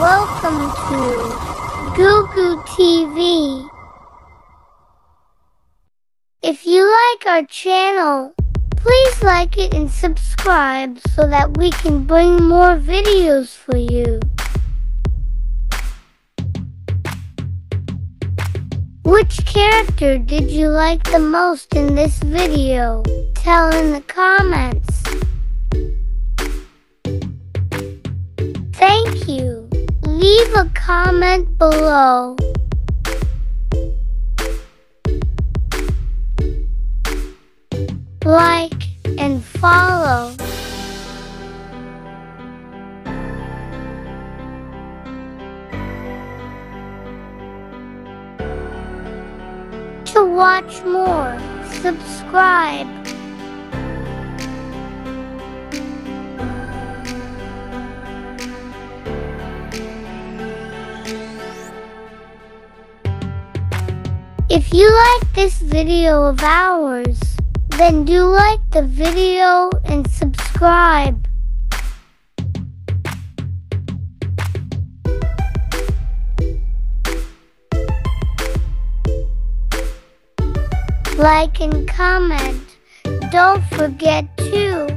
Goo to Goo TV. If you like our channel, please like it and subscribe so that we can bring more videos for you. Which character did you like the most in this video? Tell in the comments. Leave a comment below. Like and follow. To watch more, subscribe. If you like this video of ours, then do like the video and subscribe. Like and comment. Don't forget to